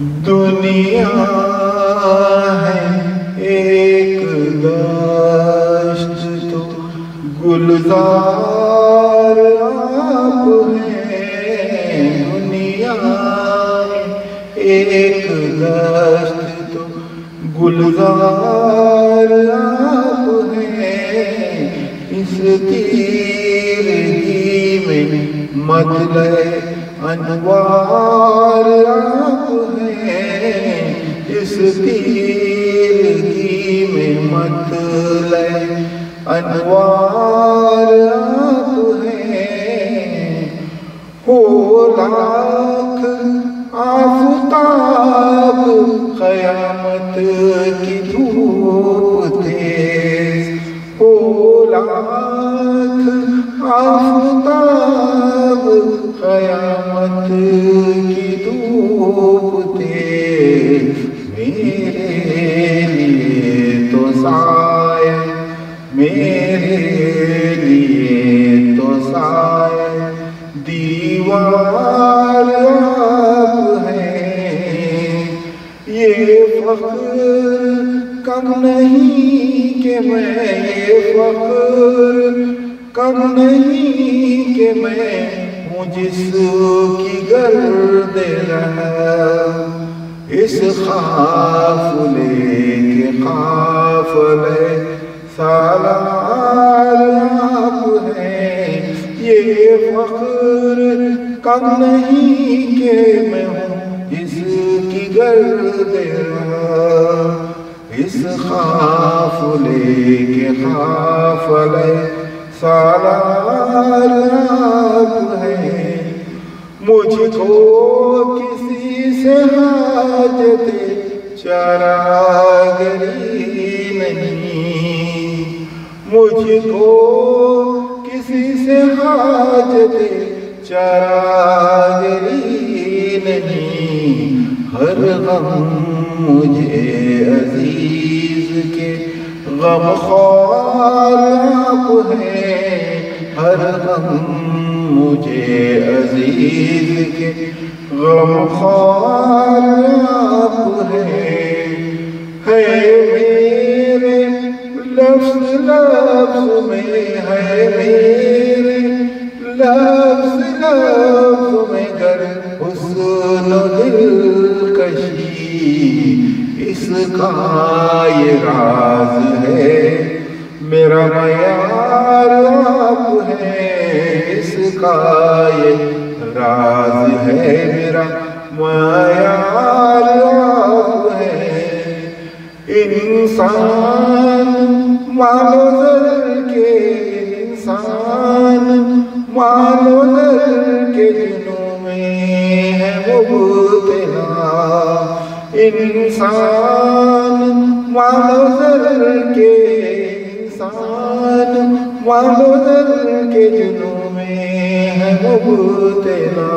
دنیا ہے ایک دشت تو گلزار آپ ہیں۔ دنیا ہے ایک دشت تو گلزار آپ ہیں۔ اس تیرگی میں مطلع انوار آپ ہیں اس تیرگی میں مطلع انوار آپ ہیں ہو لاکھ آفتاب قیامت کی دھوپ تیز، ہو لاکھ آفتاب قیامت میرے لیے تو سایہ دیوار آپ ہیں یہ فخر کم نہیں کہ میں یہ فخر کم نہیں کہ میں ہوں جس کی گرد رہا اس قافلے کے قافلے کم نہیں کہ میں ہوں اس کی گرد رہا اس قافلے کے قافلے سالار آپ ہیں مجھ کو کسی سے حاجت چراغری نہیں۔ مجھ کو کسی سے حاجت چراغری نہیں، ہر غم مجھے عزیز کے غم خوار آپ ہیں ہر غم مجھے عزیز کے غم خوار آپ ہیں ہے میرے لفظ لفظ میں، ہے میرے لفظ لفظ میں گر حسن دلکشی اس کا یہ راز ہے میرا معیار آپ ہے اس کا یہ راز ہے میرا معیار آپ ہے انسان مالو ذر کے انسان مالو ذر کے جنوں میں ہے مبتلا انسان مالو ذر کے انسان مالو ذر کے جنوں میں ہے مبتلا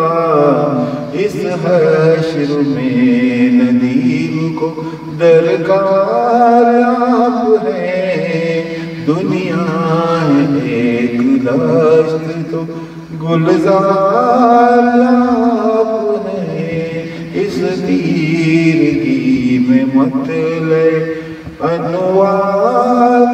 اس حشر میں ندیم کو درکار آپ ہیں۔ دنیا ایک دشت تو گلزار آپ ہیں اس تیرگی میں مطلع انوار